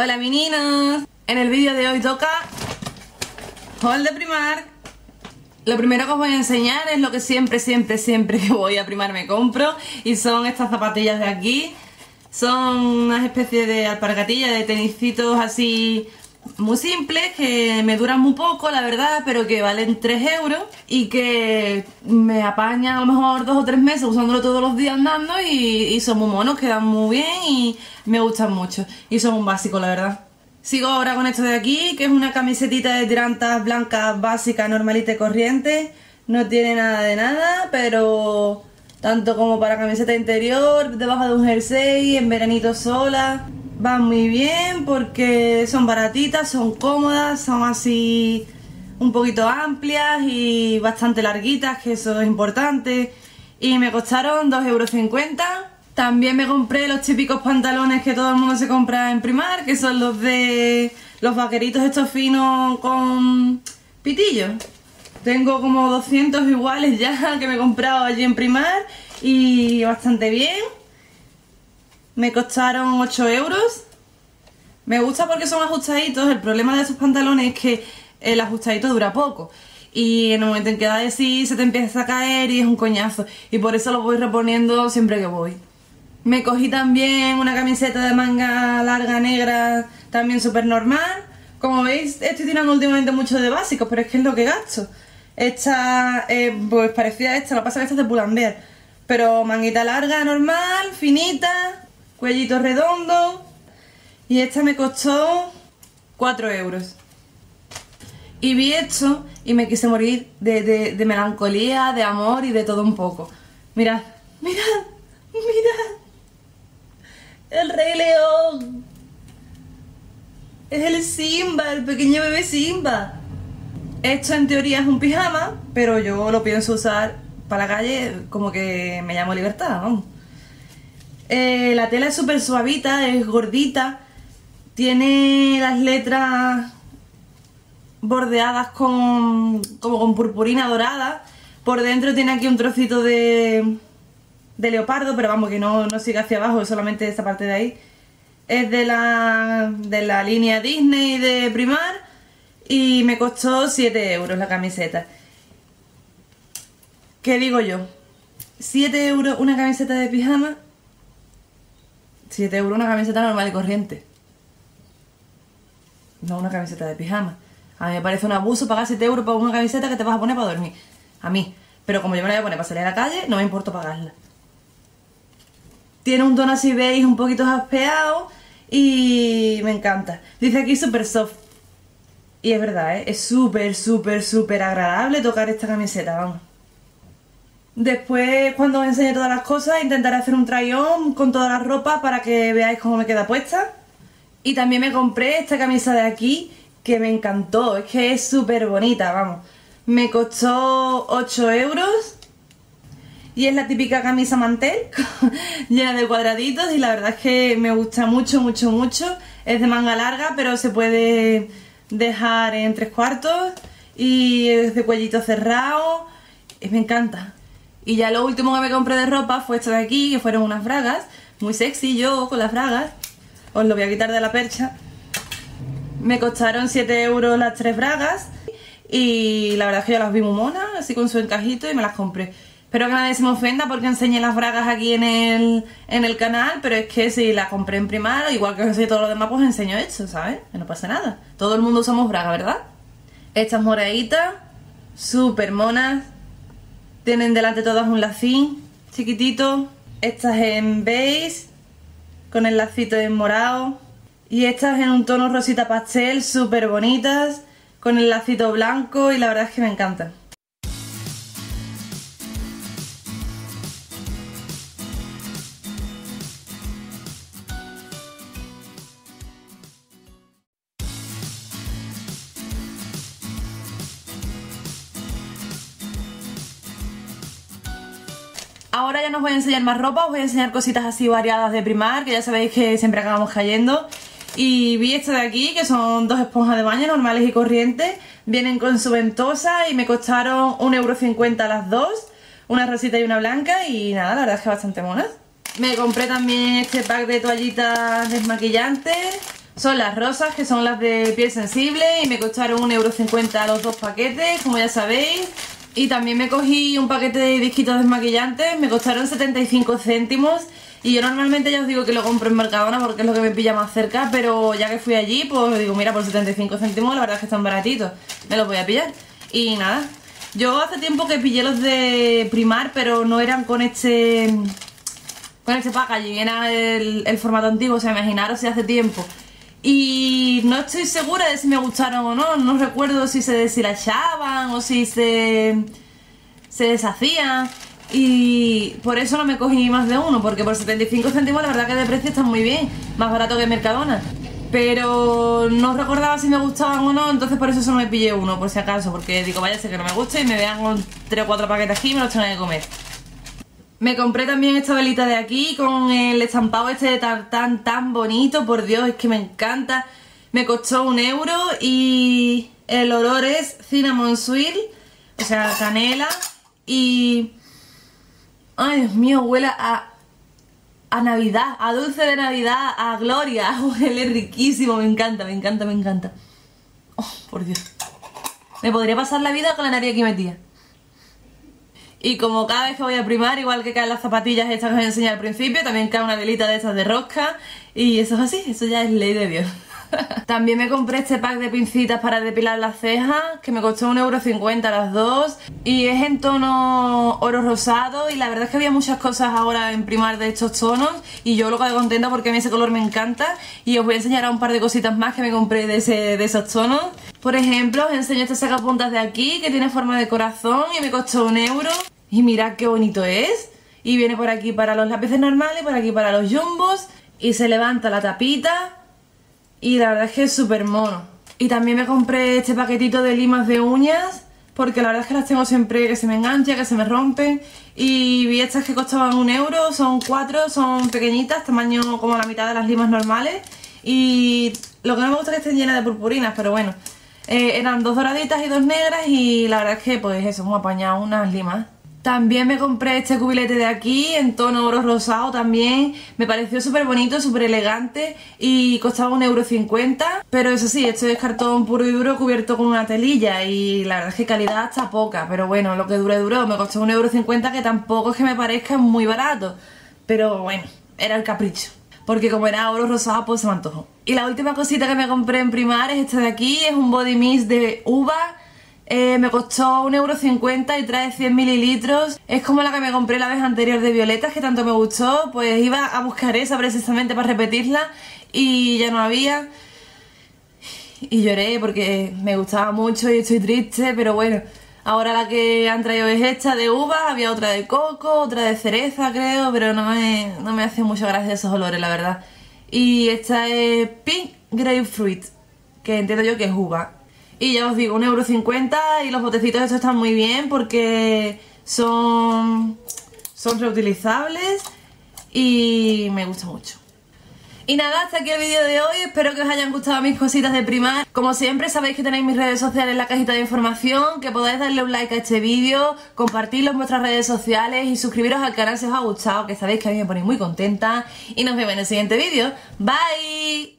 Hola meninos, en el vídeo de hoy toca haul de Primark. Lo primero que os voy a enseñar es lo que siempre, siempre, siempre que voy a Primar me compro y son estas zapatillas de aquí. Son unas especies de alpargatillas, de tenisitos así muy simples que me duran muy poco, la verdad, pero que valen 3 euros y que me apañan a lo mejor dos o tres meses usándolo todos los días andando y, son muy monos, quedan muy bien y me gustan mucho. Y son un básico, la verdad. Sigo ahora con esto de aquí, que es una camisetita de tirantas blancas básica, normalita y corriente. No tiene nada de nada, pero tanto como para camiseta interior, debajo de un jersey, en veranito sola. Van muy bien porque son baratitas, son cómodas, son así un poquito amplias y bastante larguitas, que eso es importante. Y me costaron 2,50 euros. También me compré los típicos pantalones que todo el mundo se compra en Primar, que son los de los vaqueritos estos finos con pitillos. Tengo como 200 iguales ya que me he comprado allí en Primar y bastante bien. Me costaron 8 euros. Me gusta porque son ajustaditos. El problema de esos pantalones es que el ajustadito dura poco. Y en el momento en que da de sí se te empieza a caer y es un coñazo. Y por eso lo voy reponiendo siempre que voy. Me cogí también una camiseta de manga larga negra, también súper normal. Como veis, estoy tirando últimamente mucho de básicos, pero es que es lo que gasto. Esta, eh, pues parecía esta, lo que pasa es que esta es de Pull&Bear. Pero manguita larga, normal, finita, cuellito redondo. Y esta me costó 4 euros. Y vi esto y me quise morir de, melancolía, de amor y de todo un poco. Mirad, mirad, mirad. El rey león. Es el Simba, el pequeño bebé Simba. Esto en teoría es un pijama, pero yo lo pienso usar para la calle como que me llamo libertad, vamos. Eh, la tela es súper suavita, es gordita, tiene las letras bordeadas con como con purpurina dorada. Por dentro tiene aquí un trocito de, de leopardo, pero vamos, que no, no sigue hacia abajo, solamente esta parte de ahí. Es de la, de la línea Disney de Primar y me costó 7 euros la camiseta. ¿Qué digo yo? 7 euros una camiseta de pijama 7 euros una camiseta normal y corriente. No una camiseta de pijama. A mí me parece un abuso pagar 7 euros por una camiseta que te vas a poner para dormir. A mí. Pero como yo me la voy a poner para salir a la calle, no me importa pagarla. Tiene un tono así veis un poquito jaspeado y me encanta. Dice aquí super soft. Y es verdad, ¿eh? es súper, súper, súper agradable tocar esta camiseta, vamos. Después, cuando os enseñe todas las cosas, intentaré hacer un try-on con todas las ropas para que veáis cómo me queda puesta. Y también me compré esta camisa de aquí, que me encantó. Es que es súper bonita, vamos. Me costó 8 euros. Y es la típica camisa mantel, llena de cuadraditos. Y la verdad es que me gusta mucho, mucho, mucho. Es de manga larga, pero se puede dejar en tres cuartos. Y es de cuellito cerrado. Me encanta. Y ya lo último que me compré de ropa fue esto de aquí, que fueron unas bragas. Muy sexy yo con las bragas. Os lo voy a quitar de la percha. Me costaron 7 euros las tres bragas. Y la verdad es que yo las vi muy monas, así con su encajito y me las compré. Espero que nadie se me ofenda porque enseñé las bragas aquí en el, en el canal, pero es que si las compré en primar, igual que enseñé todo lo demás, pues enseño esto, ¿sabes? Que no pasa nada. Todo el mundo usamos bragas, ¿verdad? Estas moraditas, súper monas, tienen delante todas un lacín chiquitito. Estas en beige, con el lacito en morado. Y estas en un tono rosita pastel, súper bonitas, con el lacito blanco y la verdad es que me encantan. Ahora ya no os voy a enseñar más ropa, os voy a enseñar cositas así variadas de primar, que ya sabéis que siempre acabamos cayendo. Y vi esta de aquí, que son dos esponjas de baño normales y corrientes. Vienen con su ventosa y me costaron 1,50€ las dos. Una rosita y una blanca y nada, la verdad es que bastante monas. Me compré también este pack de toallitas desmaquillantes Son las rosas, que son las de piel sensible y me costaron 1,50€ los dos paquetes, como ya sabéis. Y también me cogí un paquete de disquitos desmaquillantes, me costaron 75 céntimos. Y yo normalmente ya os digo que lo compro en Mercadona porque es lo que me pilla más cerca, pero ya que fui allí, pues digo, mira, por 75 céntimos la verdad es que están baratitos, me los voy a pillar. Y nada, yo hace tiempo que pillé los de Primar, pero no eran con este con este packaging, era el, el formato antiguo, o sea, imaginaros si hace tiempo. Y no estoy segura de si me gustaron o no, no recuerdo si se deshilachaban o si se, se deshacían. Y por eso no me cogí más de uno, porque por 75 céntimos la verdad que de precio están muy bien, más barato que Mercadona. Pero no recordaba si me gustaban o no, entonces por eso solo me pillé uno, por si acaso, porque digo, vaya, sé que no me guste y me vean con 3 o 4 paquetes aquí y me los tengo que comer. Me compré también esta velita de aquí con el estampado este de tartán tan bonito, por Dios, es que me encanta. Me costó un euro y el olor es cinnamon sweet, o sea, canela y... Ay, Dios mío, huele a, a Navidad, a dulce de Navidad, a gloria, huele riquísimo, me encanta, me encanta, me encanta. Oh, por Dios. Me podría pasar la vida con la nariz aquí metida. Y como cada vez que voy a primar, igual que caen las zapatillas estas que os enseñé al principio, también cae una velita de estas de rosca. Y eso es así, eso ya es ley de Dios. También me compré este pack de pincitas para depilar las cejas, que me costó 1,50€ las dos. Y es en tono oro rosado y la verdad es que había muchas cosas ahora en primar de estos tonos. Y yo lo quedé contenta porque a mí ese color me encanta. Y os voy a enseñar a un par de cositas más que me compré de, ese, de esos tonos. Por ejemplo, os enseño este sacapuntas de aquí, que tiene forma de corazón y me costó un euro. Y mirad qué bonito es. Y viene por aquí para los lápices normales, por aquí para los jumbos. Y se levanta la tapita. Y la verdad es que es súper mono. Y también me compré este paquetito de limas de uñas. Porque la verdad es que las tengo siempre que se me enganchan, que se me rompen. Y vi estas que costaban un euro. Son cuatro, son pequeñitas, tamaño como la mitad de las limas normales. Y lo que no me gusta es que estén llenas de purpurinas, pero bueno. Eh, eran dos doraditas y dos negras y la verdad es que pues eso, hemos apañado unas limas. También me compré este cubilete de aquí en tono oro rosado también. Me pareció súper bonito, súper elegante y costaba un euro cincuenta. Pero eso sí, esto es cartón puro y duro cubierto con una telilla y la verdad es que calidad está poca. Pero bueno, lo que dure duró. Me costó un euro cincuenta que tampoco es que me parezca muy barato. Pero bueno, era el capricho porque como era oro rosado pues se me antojó. Y la última cosita que me compré en Primar es esta de aquí, es un body mist de uva. Eh, me costó 1,50€ y trae 100 mililitros. Es como la que me compré la vez anterior de violetas, que tanto me gustó. Pues iba a buscar esa precisamente para repetirla y ya no había. Y lloré porque me gustaba mucho y estoy triste, pero bueno. Ahora la que han traído es esta de uva, había otra de coco, otra de cereza creo, pero no me, no me hacen mucha gracia esos olores, la verdad. Y esta es Pink Grapefruit, que entiendo yo que es uva. Y ya os digo, 1,50€ y los botecitos estos están muy bien porque son, son reutilizables y me gusta mucho. Y nada, hasta aquí el vídeo de hoy, espero que os hayan gustado mis cositas de primar. Como siempre sabéis que tenéis mis redes sociales en la cajita de información, que podáis darle un like a este vídeo, compartirlo en vuestras redes sociales y suscribiros al canal si os ha gustado, que sabéis que a mí me ponéis muy contenta. Y nos vemos en el siguiente vídeo. Bye!